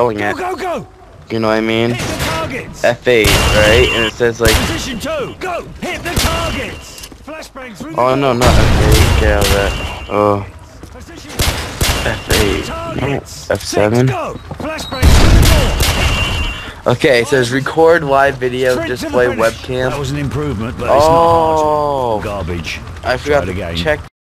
going at. Go, go, go! You know what I mean? Hit the! F8, right? And it says like, Position two! Go! Hit the targets! Flashbang through oh no, not F8. Get out of that. Oh, F8. No, F7. Okay, it says record live video display webcam. That was an improvement, but Oh. it's not hard. Oh. Garbage. I forgot it to again. check